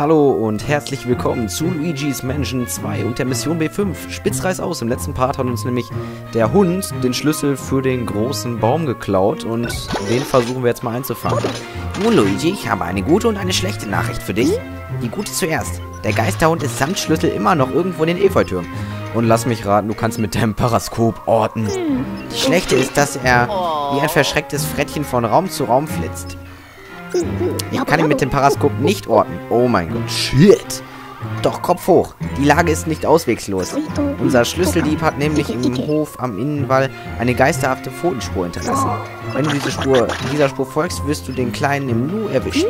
Hallo und herzlich willkommen zu Luigi's Mansion 2 und der Mission B5. Spitzreis aus. Im letzten Part hat uns nämlich der Hund den Schlüssel für den großen Baum geklaut und den versuchen wir jetzt mal einzufangen. Nun, Luigi, ich habe eine gute und eine schlechte Nachricht für dich. Die gute zuerst. Der Geisterhund ist samt Schlüssel immer noch irgendwo in den Efeutürmen. Und lass mich raten, du kannst mit deinem Paraskop orten. Die schlechte ist, dass er wie ein verschrecktes Frettchen von Raum zu Raum flitzt. Ich kann ihn mit dem Paraskop nicht orten. Oh mein Gott, shit. Doch, Kopf hoch. Die Lage ist nicht auswegslos. Unser Schlüsseldieb hat nämlich im Hof am Innenwall eine geisterhafte Pfotenspur hinterlassen. Wenn du diese Spur, dieser Spur folgst, wirst du den Kleinen im Nu erwischen.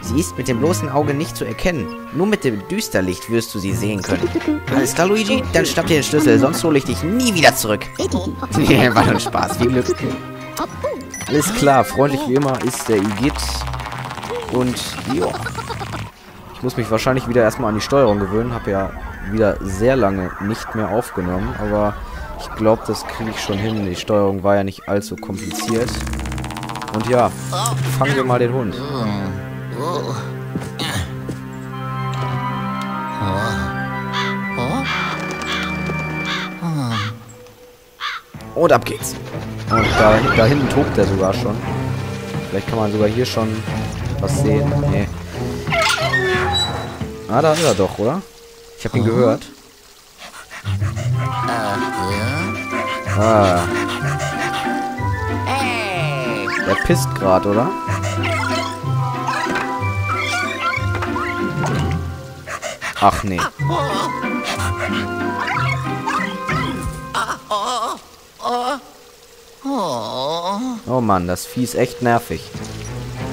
Sie ist mit dem bloßen Auge nicht zu erkennen. Nur mit dem Düsterlicht wirst du sie sehen können. Alles klar, Luigi? Dann schnapp dir den Schlüssel, sonst hole ich dich nie wieder zurück. War nur Spaß. Viel Glück. Alles klar, freundlich wie immer ist der Igitt. Und ja. Ich muss mich wahrscheinlich wieder erstmal an die Steuerung gewöhnen. Habe ja wieder sehr lange nicht mehr aufgenommen. Aber ich glaube, das kriege ich schon hin. Die Steuerung war ja nicht allzu kompliziert. Und ja, fangen wir mal den Hund. Und ab geht's. Und da, da hinten tobt er sogar schon. Vielleicht kann man sogar hier schon was sehen. Nee. Ah, da ist er doch, oder? Ich habe ihn gehört. Ah. Der pisst gerade, oder? Ach nee. Oh Mann, das Vieh ist echt nervig.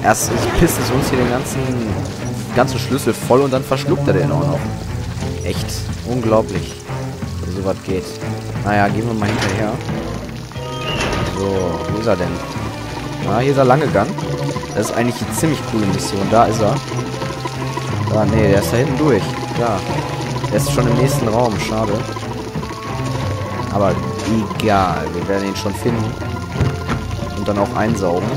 Erst pisst es uns hier den ganzen, ganzen Schlüssel voll und dann verschluckt er den auch noch. Echt unglaublich, wie sowas geht. Naja, gehen wir mal hinterher. So, wo ist er denn? Ah, hier ist er lang gegangen. Das ist eigentlich eine ziemlich coole Mission. Da ist er. Da, nee, der ist da hinten durch. Da. Der ist schon im nächsten Raum. Schade. Aber egal. Wir werden ihn schon finden. Und dann auch einsaugen.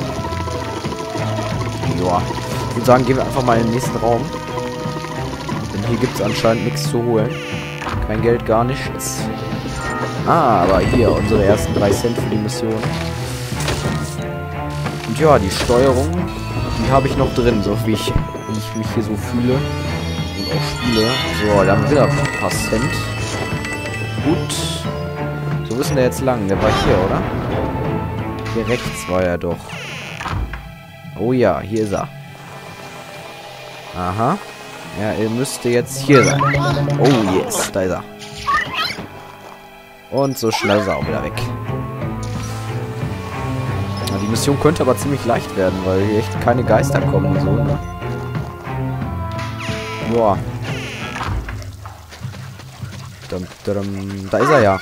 Joa. Ich würde sagen, gehen wir einfach mal in den nächsten Raum. Denn hier gibt es anscheinend nichts zu holen. Kein Geld, gar nichts. Ah, aber hier, unsere ersten 3 Cent für die Mission. Und ja, die Steuerung, die habe ich noch drin, so wie ich, wie ich mich hier so fühle. Und auch spiele. So, da haben wir wieder ein paar Cent. Gut. Wo ist denn der jetzt lang? Der war hier, oder? Hier rechts war er doch. Oh ja, hier ist er. Aha. Ja, er müsste jetzt hier sein. Oh yes, da ist er. Und so schnell ist er auch wieder weg. Ja, die Mission könnte aber ziemlich leicht werden, weil hier echt keine Geister kommen und so, ne? Joa. Da ist er ja.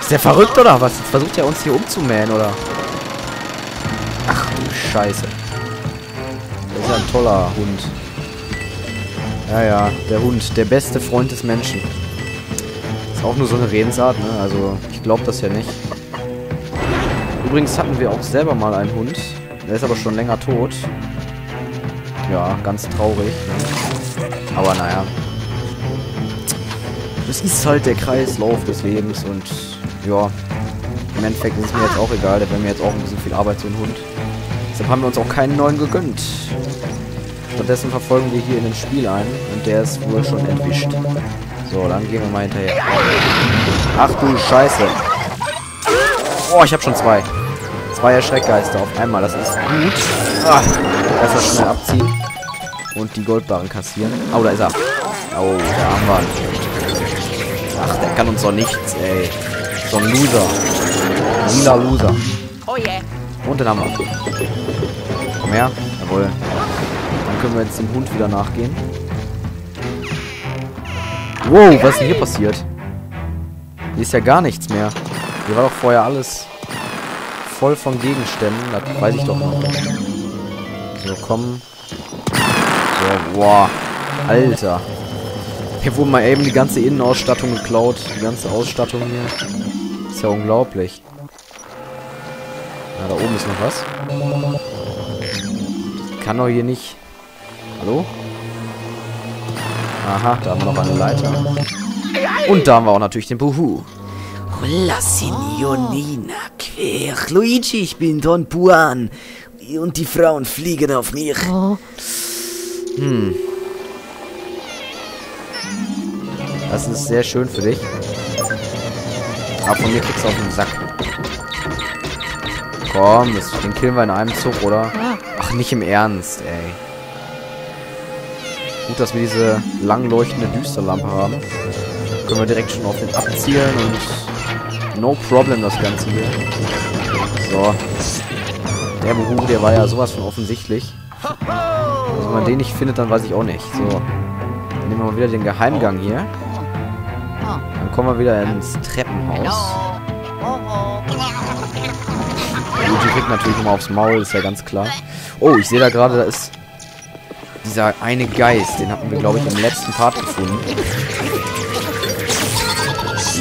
Ist der verrückt oder was? Jetzt versucht er uns hier umzumähen, oder? Ach du Scheiße. Das ist ja ein toller Hund. Ja, ja, der Hund. Der beste Freund des Menschen. Ist auch nur so eine Redensart, ne? Also, ich glaube das ja nicht. Übrigens hatten wir auch selber mal einen Hund. Der ist aber schon länger tot. Ja, ganz traurig. Ne? Aber naja. Das ist halt der Kreislauf des Lebens und ja, im Endeffekt ist es mir jetzt auch egal, der wäre mir jetzt auch ein bisschen viel Arbeit, so ein Hund. Deshalb haben wir uns auch keinen neuen gegönnt. Stattdessen verfolgen wir hier in den Spiel ein und der ist wohl schon entwischt. So, dann gehen wir mal hinterher. Ach du Scheiße. Oh, ich habe schon zwei. Zwei Erschreckgeister auf einmal, das ist gut. Ah, besser schnell abziehen. Und die Goldbarren kassieren. Oh, da ist er. Oh, da haben. Ach, der kann uns doch nichts, ey. So ein Loser. Lila Loser. Oh yeah. Und den haben wir. Komm her. Jawohl. Dann können wir jetzt dem Hund wieder nachgehen. Wow, was ist denn hier passiert? Hier ist ja gar nichts mehr. Hier war doch vorher alles voll von Gegenständen. Das weiß ich doch noch. So, komm. So, boah. Alter. Hier wurde mal eben die ganze Innenausstattung geklaut. Die ganze Ausstattung hier. Ist ja unglaublich. Ja, da oben ist noch was. Kann doch hier nicht Hallo? Aha, da haben wir noch eine Leiter. Und da haben wir auch natürlich den Buhu. Hola, Signorina, quer. Luigi, ich bin Don Juan. Und die Frauen fliegen auf mich. Hm. Das ist sehr schön für dich. Aber von mir kriegst du auf den Sack. Komm, das, den killen wir in einem Zug, oder? Ach, nicht im Ernst, ey. Gut, dass wir diese lang leuchtende Düsterlampe haben. Können wir direkt schon auf den abzielen und no problem das Ganze hier. So. Der Buhu, der war ja sowas von offensichtlich. Also wenn man den nicht findet, dann weiß ich auch nicht. So. Dann nehmen wir mal wieder den Geheimgang hier. Dann kommen wir wieder ins Treppenhaus. Luigi kriegt natürlich immer aufs Maul, ist ja ganz klar. Oh, ich sehe da gerade, da ist dieser eine Geist. Den hatten wir, glaube ich, im letzten Part gefunden.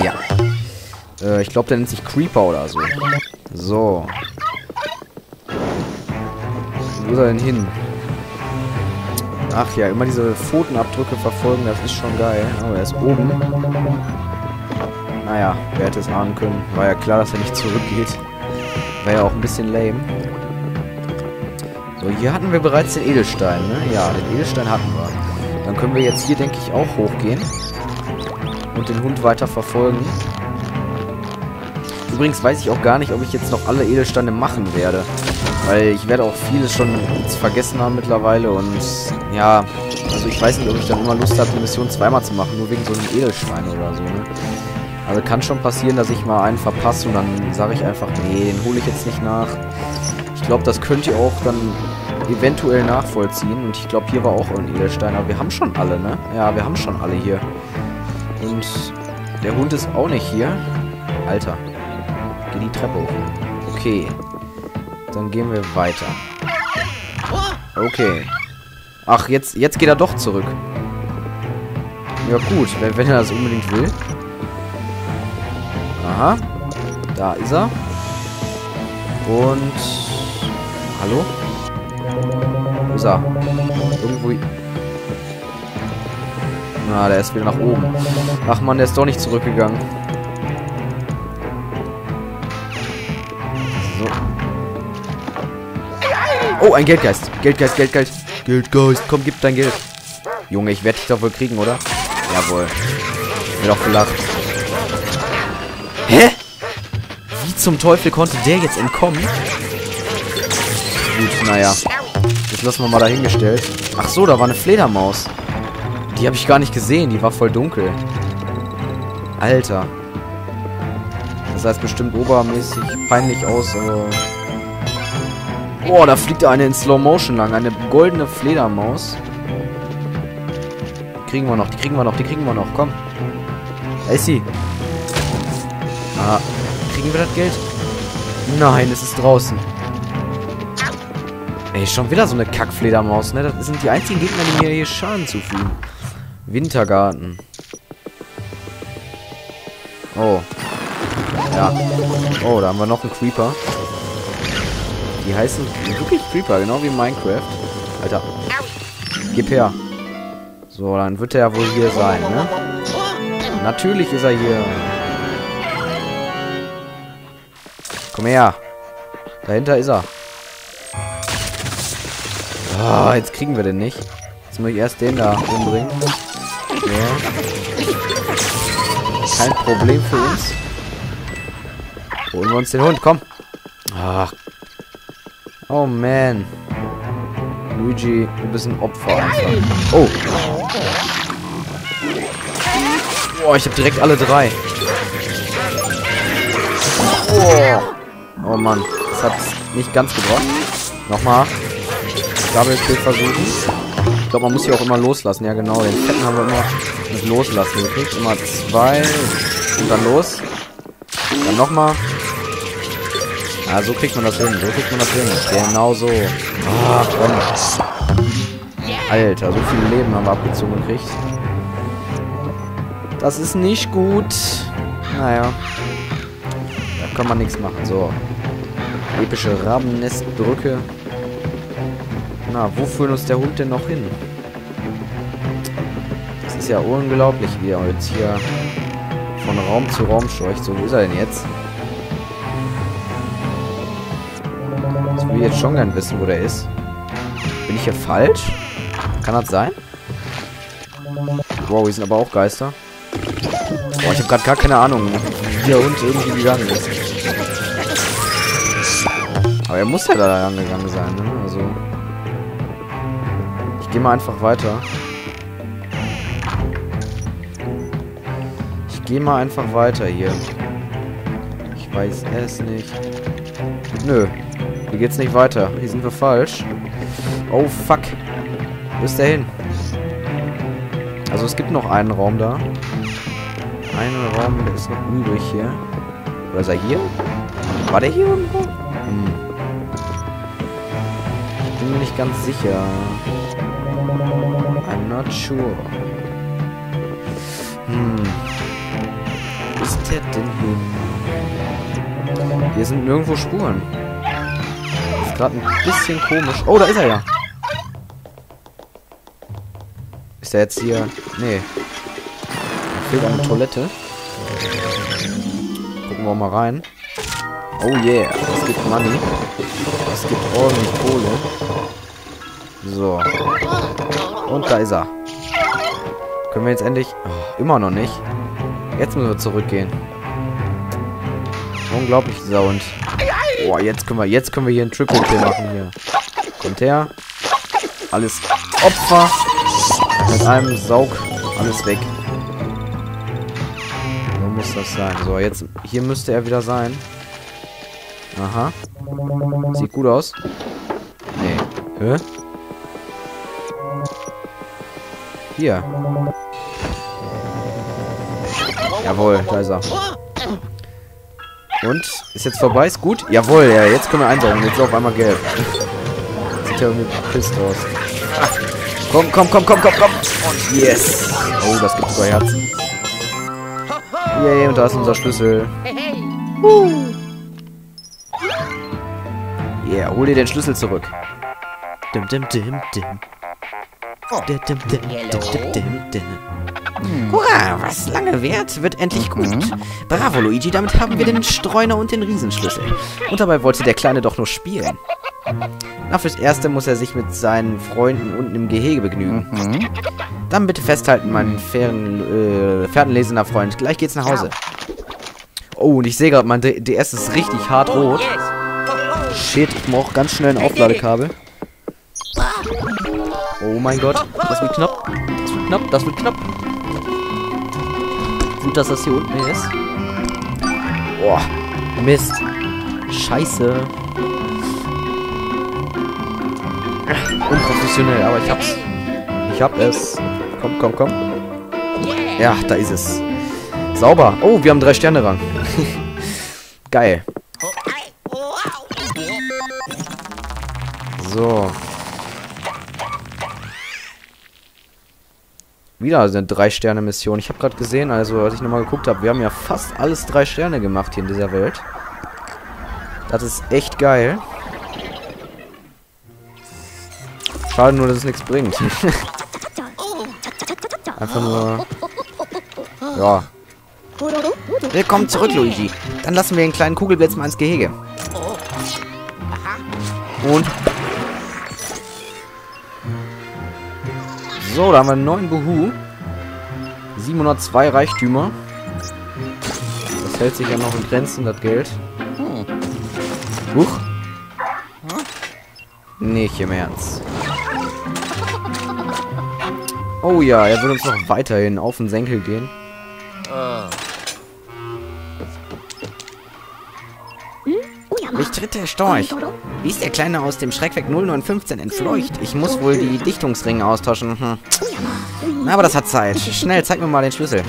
Ja. Äh, ich glaube, der nennt sich Creeper oder so. So. Wo ist er denn hin? Ach ja, immer diese Pfotenabdrücke verfolgen, das ist schon geil. Oh, er ist oben. Naja, wer hätte es ahnen können. War ja klar, dass er nicht zurückgeht. Wäre ja auch ein bisschen lame. So, hier hatten wir bereits den Edelstein, ne? Ja, den Edelstein hatten wir. Dann können wir jetzt hier, denke ich, auch hochgehen. Und den Hund weiter verfolgen. Übrigens weiß ich auch gar nicht, ob ich jetzt noch alle Edelsteine machen werde. Weil ich werde auch vieles schon vergessen haben mittlerweile. Und ja, also ich weiß nicht, ob ich dann immer Lust habe, die Mission zweimal zu machen. Nur wegen so einem Edelstein oder so, ne? Also kann schon passieren, dass ich mal einen verpasse und dann sage ich einfach, nee, den hole ich jetzt nicht nach. Ich glaube, das könnt ihr auch dann eventuell nachvollziehen. Und ich glaube, hier war auch ein Edelstein. Aber wir haben schon alle, ne? Ja, wir haben schon alle hier. Und der Hund ist auch nicht hier. Alter. Geh die Treppe hoch. Okay. Dann gehen wir weiter. Okay. Ach, jetzt, jetzt geht er doch zurück. Ja gut, wenn, wenn er das unbedingt will. Aha. Da ist er. Und... Hallo? Wo ist er? Irgendwo... Na, der ist wieder nach oben. Ach man, der ist doch nicht zurückgegangen. Oh, ein Geldgeist. Geldgeist, Geldgeist. Geldgeist, komm, gib dein Geld. Junge, ich werde dich doch wohl kriegen, oder? Jawohl. Mir doch gelacht. Hä? Wie zum Teufel konnte der jetzt entkommen? Gut, naja. Das lassen wir mal dahingestellt. Ach so, da war eine Fledermaus. Die habe ich gar nicht gesehen. Die war voll dunkel. Alter. Das sah jetzt bestimmt obermäßig peinlich aus, aber... Boah, da fliegt eine in Slow Motion lang. Eine goldene Fledermaus. Die kriegen wir noch, die kriegen wir noch, die kriegen wir noch. Komm. Da ist sie. Ah, kriegen wir das Geld? Nein, es ist draußen. Ey, schon wieder so eine Kackfledermaus, ne? Das sind die einzigen Gegner, die mir hier Schaden zufügen. Wintergarten. Oh. Ja. Oh, da haben wir noch einen Creeper. Die heißen wirklich Creeper, genau wie in Minecraft. Alter. Gib her. So, dann wird er ja wohl hier sein, ne? Natürlich ist er hier. Komm her. Dahinter ist er. Ah, jetzt kriegen wir den nicht. Jetzt muss ich erst den da umbringen. So. Kein Problem für uns. Holen wir uns den Hund, komm. Ach. Oh man. Luigi, du bist ein Opfer einfach. Oh. Boah, ich habe direkt alle drei. Oh. Oh Mann, das hat nicht ganz gebracht. Nochmal. Double Kill versuchen. Ich glaube, man muss hier auch immer loslassen. Ja, genau. Den Fetten haben wir immer mit loslassen gekriegt. Immer zwei. Und dann los. Dann nochmal. Ja, so kriegt man das hin. So kriegt man das hin. Genau so. Ah, komm. Alter, so viele Leben haben wir abgezogen gekriegt. Das ist nicht gut. Naja. Da kann man nichts machen. So. Epische Rabennestbrücke. Na, wo führt uns der Hund denn noch hin? ist ja unglaublich, wie er jetzt hier von Raum zu Raum scheucht. So, wo ist er denn jetzt? Will jetzt schon gern wissen, wo der ist. Bin ich hier falsch? Kann das sein? Wow, hier sind aber auch Geister. Boah, ich habe gerade gar keine Ahnung, wie der Hund irgendwie gegangen ist. Aber er muss ja da lang gegangen sein, ne? Also. Ich gehe mal einfach weiter. Ich gehe mal einfach weiter hier. Ich weiß es nicht. Nö. Geht's nicht weiter. Hier sind wir falsch. Oh, fuck. Wo ist der hin? Also es gibt noch einen Raum da. Einen Raum, ist noch übrig hier. Oder ist er hier? War der hier irgendwo? Hm. Ich bin mir nicht ganz sicher. I'm not sure. Hm. Wo ist der denn hin? Hier sind nirgendwo Spuren. Gerade ein bisschen komisch. Oh, da ist er ja. Ist er jetzt hier? Nee. Da fehlt eine Toilette. Gucken wir mal rein. Oh yeah, das gibt Money. Das gibt ordentlich Kohle. So. Und da ist er. Können wir jetzt endlich... Oh, immer noch nicht. Jetzt müssen wir zurückgehen. Unglaublich, dieser Hund. Boah, jetzt können wir, jetzt können wir hier einen Triple Kill machen hier. Kommt her. Alles Opfer. Mit einem Saug alles weg. So muss das sein. So, jetzt hier müsste er wieder sein. Aha. Sieht gut aus. Nee. Hä? Hier. Jawohl, da ist er. Und? Ist jetzt vorbei? Ist gut? Jawohl, ja, jetzt können wir einsaugen. Jetzt ist auf einmal gelb. Sieht ja irgendwie pisst aus. Ah. Komm, komm, komm, komm, komm, komm. Und yes. Oh, das gibt sogar Herzen. Yay, und da ist unser Schlüssel. Yeah, hol dir den Schlüssel zurück. Dim, dim, dim, dim. Dim, dim, dim, dim, dim, dim. Hurra, was lange währt, wird endlich gut. Bravo, Luigi, damit haben wir den Streuner und den Riesenschlüssel. Und dabei wollte der Kleine doch nur spielen. Na, fürs Erste muss er sich mit seinen Freunden unten im Gehege begnügen. Dann bitte festhalten, mein fairen, äh, Freund. Gleich geht's nach Hause. Oh, und ich sehe gerade, mein DS ist richtig hart rot. Shit, ich brauche ganz schnell ein Aufladekabel. Oh mein Gott, das wird knapp. Das wird knapp, das wird knapp. Gut, dass das hier unten ist. Boah, Mist. Scheiße. Unprofessionell, aber ich hab's. Ich hab es. Komm, komm, komm. Ja, da ist es. Sauber. Oh, wir haben drei Sterne Rang. Geil. So. Wieder eine Drei-Sterne-Mission. Ich habe gerade gesehen, also als ich nochmal geguckt habe, wir haben ja fast alles drei Sterne gemacht hier in dieser Welt. Das ist echt geil. Schade nur, dass es nichts bringt. Einfach nur... Ja. Willkommen zurück, Luigi. Dann lassen wir den kleinen Kugelblitz mal ins Gehege. Und... So, da haben wir einen neuen Buhu. 702 Reichtümer. Das hält sich ja noch in Grenzen, das Geld. Huch. Nicht im Ernst. Oh ja, er will uns noch weiterhin auf den Senkel gehen. Mich tritt der Storch. Wie ist der Kleine aus dem Schreckwerk 0915 entfleucht? Ich muss wohl die Dichtungsringe austauschen. Hm. Aber das hat Zeit. Schnell, zeig mir mal den Schlüssel.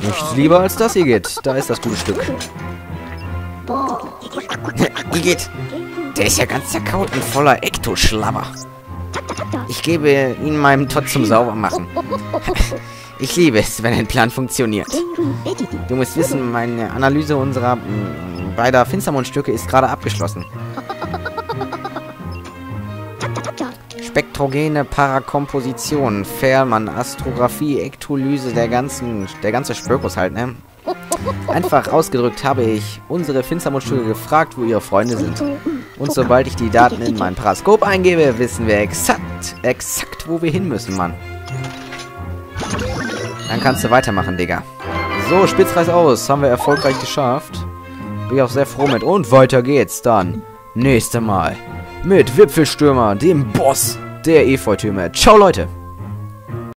Nichts lieber als das geht. Da ist das gute Stück. Igitt, der ist ja ganz zerkaut und voller Ektoschlabber. Ich gebe ihn meinem Tod zum Saubermachen. Ich liebe es, wenn ein Plan funktioniert. Du musst wissen, meine Analyse unserer mm, beider Finstermundstücke ist gerade abgeschlossen. Spektrogene Parakomposition, Fährmann, Astrographie, Ektolyse, der ganzen, der ganze Spökus halt, ne? Einfach ausgedrückt habe ich unsere Finstermundstücke gefragt, wo ihre Freunde sind. Und sobald ich die Daten in mein Paraskop eingebe, wissen wir exakt, exakt, wo wir hin müssen, Mann. Dann kannst du weitermachen, Digga. So, Spitzreis aus. Haben wir erfolgreich geschafft. Bin ich auch sehr froh mit. Und weiter geht's dann. Nächste Mal. Mit Wipfelstürmer, dem Boss der Efeutürme. Ciao, Leute.